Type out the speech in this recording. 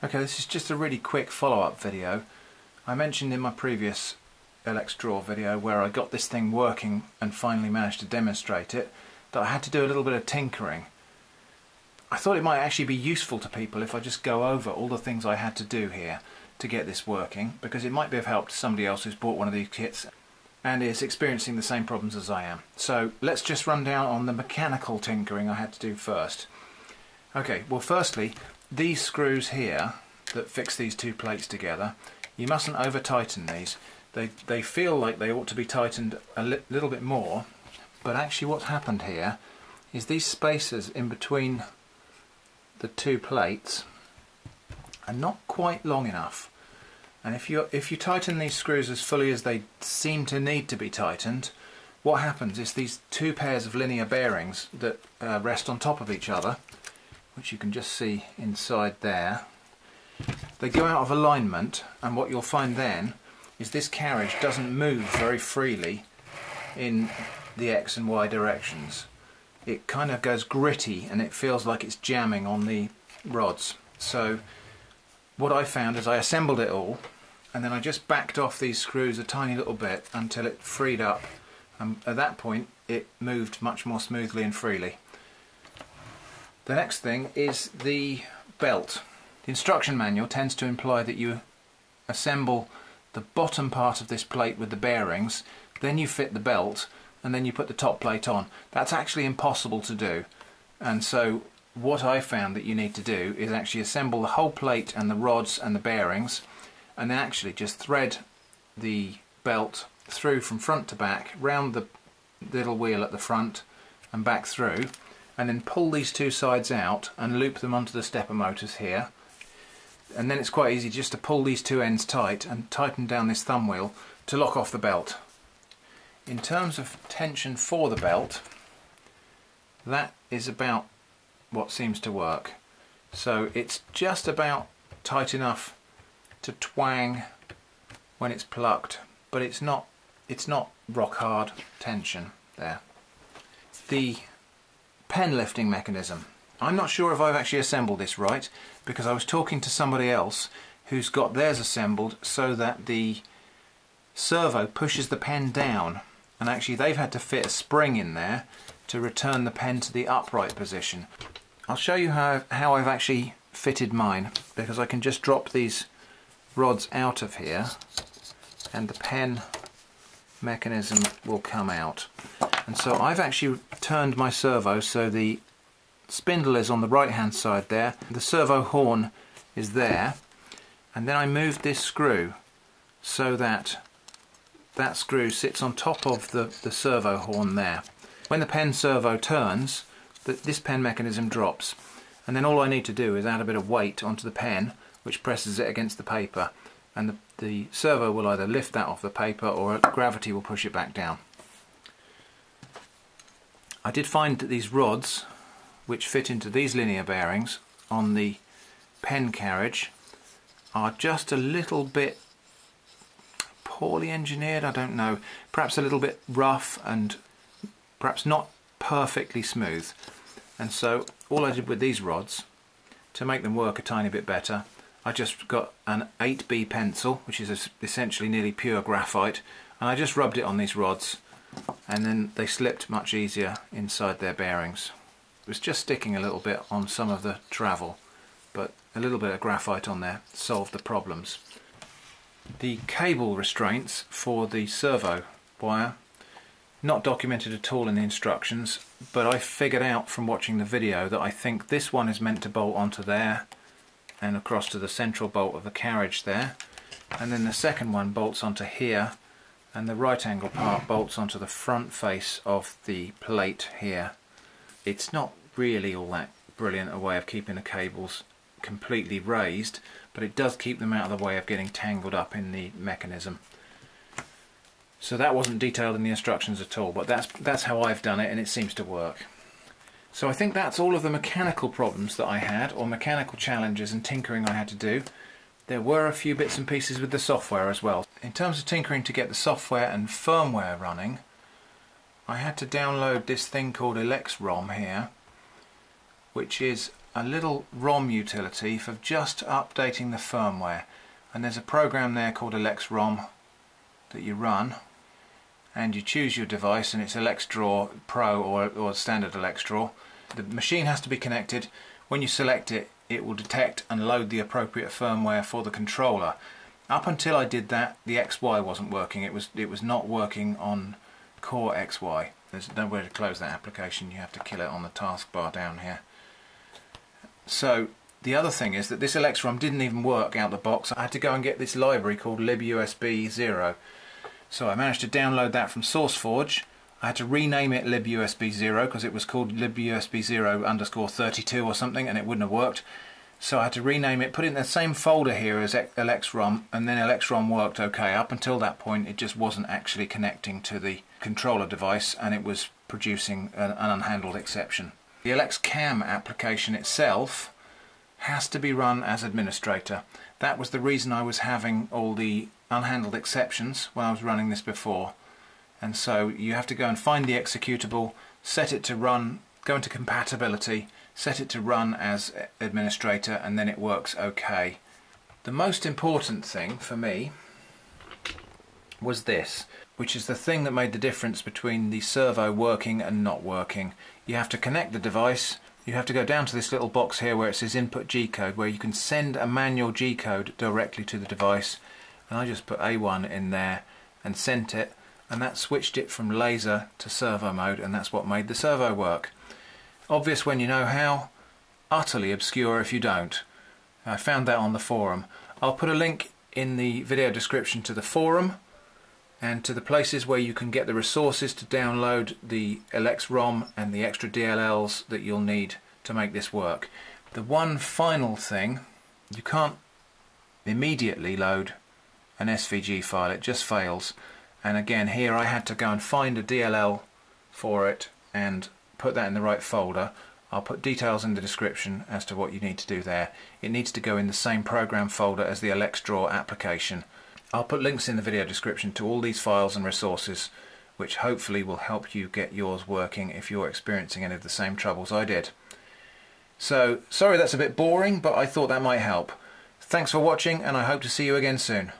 Okay, this is just a really quick follow-up video. I mentioned in my previous EleksDraw video where I got this thing working and finally managed to demonstrate it that I had to do a little bit of tinkering. I thought it might actually be useful to people if I just go over all the things I had to do here to get this working because it might be of help to somebody else who's bought one of these kits and is experiencing the same problems as I am. So let's just run down on the mechanical tinkering I had to do first. Okay, well firstly these screws here that fix these two plates together, you mustn't over tighten these. They, they feel like they ought to be tightened a li little bit more, but actually what's happened here is these spaces in between the two plates are not quite long enough. And if you if you tighten these screws as fully as they seem to need to be tightened, what happens is these two pairs of linear bearings that uh, rest on top of each other which you can just see inside there, they go out of alignment and what you'll find then is this carriage doesn't move very freely in the X and Y directions. It kind of goes gritty and it feels like it's jamming on the rods. So what I found is I assembled it all and then I just backed off these screws a tiny little bit until it freed up and at that point it moved much more smoothly and freely. The next thing is the belt. The instruction manual tends to imply that you assemble the bottom part of this plate with the bearings, then you fit the belt, and then you put the top plate on. That's actually impossible to do. And so what I found that you need to do is actually assemble the whole plate and the rods and the bearings, and then actually just thread the belt through from front to back, round the little wheel at the front and back through, and then pull these two sides out and loop them onto the stepper motors here and then it's quite easy just to pull these two ends tight and tighten down this thumb wheel to lock off the belt. In terms of tension for the belt that is about what seems to work so it's just about tight enough to twang when it's plucked but it's not it's not rock hard tension there. The pen lifting mechanism. I'm not sure if I've actually assembled this right because I was talking to somebody else who's got theirs assembled so that the servo pushes the pen down and actually they've had to fit a spring in there to return the pen to the upright position. I'll show you how, how I've actually fitted mine because I can just drop these rods out of here and the pen mechanism will come out. And so I've actually turned my servo so the spindle is on the right hand side there, the servo horn is there, and then I moved this screw so that that screw sits on top of the, the servo horn there. When the pen servo turns, the, this pen mechanism drops, and then all I need to do is add a bit of weight onto the pen, which presses it against the paper, and the, the servo will either lift that off the paper or gravity will push it back down. I did find that these rods which fit into these linear bearings on the pen carriage are just a little bit poorly engineered, I don't know, perhaps a little bit rough and perhaps not perfectly smooth. And so all I did with these rods to make them work a tiny bit better I just got an 8B pencil, which is essentially nearly pure graphite, and I just rubbed it on these rods, and then they slipped much easier inside their bearings. It was just sticking a little bit on some of the travel, but a little bit of graphite on there solved the problems. The cable restraints for the servo wire, not documented at all in the instructions, but I figured out from watching the video that I think this one is meant to bolt onto there, and across to the central bolt of the carriage there and then the second one bolts onto here and the right angle part bolts onto the front face of the plate here. It's not really all that brilliant a way of keeping the cables completely raised but it does keep them out of the way of getting tangled up in the mechanism. So that wasn't detailed in the instructions at all but that's, that's how I've done it and it seems to work. So I think that's all of the mechanical problems that I had, or mechanical challenges and tinkering I had to do. There were a few bits and pieces with the software as well. In terms of tinkering to get the software and firmware running, I had to download this thing called ElexROM here, which is a little ROM utility for just updating the firmware and there's a program there called ElexROM that you run and you choose your device and it's EleksDraw Pro or, or standard EleksDraw. The machine has to be connected. When you select it it will detect and load the appropriate firmware for the controller. Up until I did that the XY wasn't working. It was it was not working on Core XY. There's nowhere to close that application. You have to kill it on the taskbar down here. So the other thing is that this ElexROM didn't even work out the box. I had to go and get this library called libusb 0. So I managed to download that from SourceForge. I had to rename it libusb 0 because it was called libusb 0 underscore 32 or something and it wouldn't have worked. So I had to rename it, put it in the same folder here as ElexROM, and then ElexROM worked okay. Up until that point, it just wasn't actually connecting to the controller device, and it was producing an, an unhandled exception. The EleksCAM application itself has to be run as administrator. That was the reason I was having all the unhandled exceptions when I was running this before. And so you have to go and find the executable, set it to run, go into compatibility, set it to run as administrator and then it works okay. The most important thing for me was this, which is the thing that made the difference between the servo working and not working. You have to connect the device, you have to go down to this little box here where it says input G-code where you can send a manual G-code directly to the device and I just put A1 in there and sent it and that switched it from laser to servo mode and that's what made the servo work. Obvious when you know how, utterly obscure if you don't. I found that on the forum. I'll put a link in the video description to the forum and to the places where you can get the resources to download the ElexROM and the extra DLLs that you'll need to make this work. The one final thing, you can't immediately load an SVG file, it just fails. And again here I had to go and find a DLL for it and put that in the right folder. I'll put details in the description as to what you need to do there. It needs to go in the same program folder as the EleksDraw application. I'll put links in the video description to all these files and resources which hopefully will help you get yours working if you're experiencing any of the same troubles I did. So, sorry that's a bit boring, but I thought that might help. Thanks for watching and I hope to see you again soon.